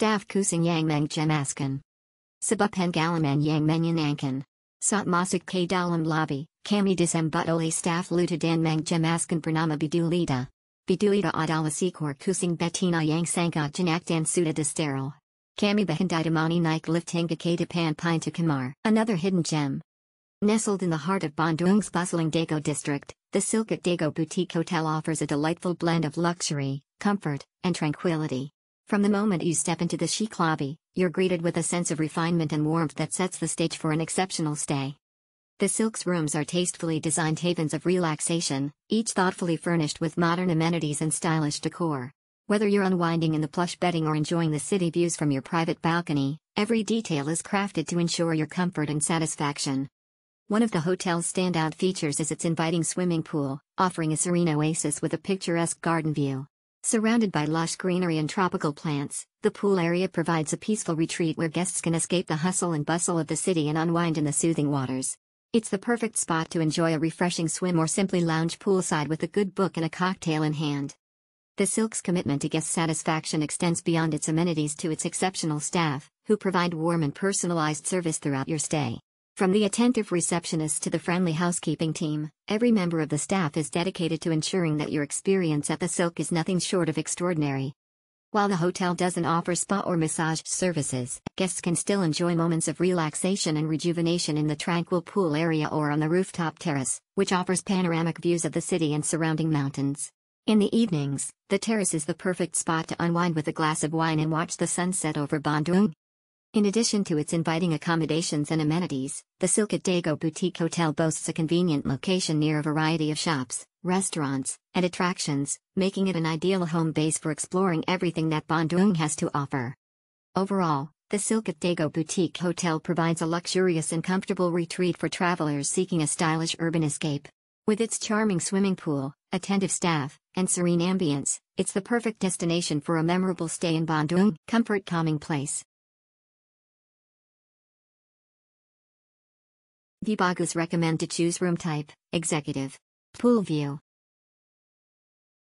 Staff kusing yang meng. Sabupen galaman yang menyan ankan. Sat masuk ke dalam lobby, kami disambut oleh staff luta dan meng jemaskan bernama bidulita. Bidulita adalah seekor kusing betina yang sangat janak dan sudah sterile. Kami Bahandidamani naik lift hingga ke depan pintu kamar. Another hidden gem. Nestled in the heart of Bandung's bustling Dago district, the Silk at Dago Boutique Hotel offers a delightful blend of luxury, comfort, and tranquility. From the moment you step into the chic lobby, you're greeted with a sense of refinement and warmth that sets the stage for an exceptional stay. The Silk's rooms are tastefully designed havens of relaxation, each thoughtfully furnished with modern amenities and stylish decor. Whether you're unwinding in the plush bedding or enjoying the city views from your private balcony, every detail is crafted to ensure your comfort and satisfaction. One of the hotel's standout features is its inviting swimming pool, offering a serene oasis with a picturesque garden view. Surrounded by lush greenery and tropical plants, the pool area provides a peaceful retreat where guests can escape the hustle and bustle of the city and unwind in the soothing waters. It's the perfect spot to enjoy a refreshing swim or simply lounge poolside with a good book and a cocktail in hand. The Silk's commitment to guest satisfaction extends beyond its amenities to its exceptional staff, who provide warm and personalized service throughout your stay. From the attentive receptionist to the friendly housekeeping team, every member of the staff is dedicated to ensuring that your experience at the Silk is nothing short of extraordinary. While the hotel doesn't offer spa or massage services, guests can still enjoy moments of relaxation and rejuvenation in the tranquil pool area or on the rooftop terrace, which offers panoramic views of the city and surrounding mountains. In the evenings, the terrace is the perfect spot to unwind with a glass of wine and watch the sunset over Bandung. In addition to its inviting accommodations and amenities, the Silk at Dago Boutique Hotel boasts a convenient location near a variety of shops, restaurants, and attractions, making it an ideal home base for exploring everything that Bandung has to offer. Overall, the Silk at Dago Boutique Hotel provides a luxurious and comfortable retreat for travelers seeking a stylish urban escape. With its charming swimming pool, attentive staff, and serene ambience, it's the perfect destination for a memorable stay in Bandung, comfort calming place. Vibagus recommend to choose room type, executive. Pool view.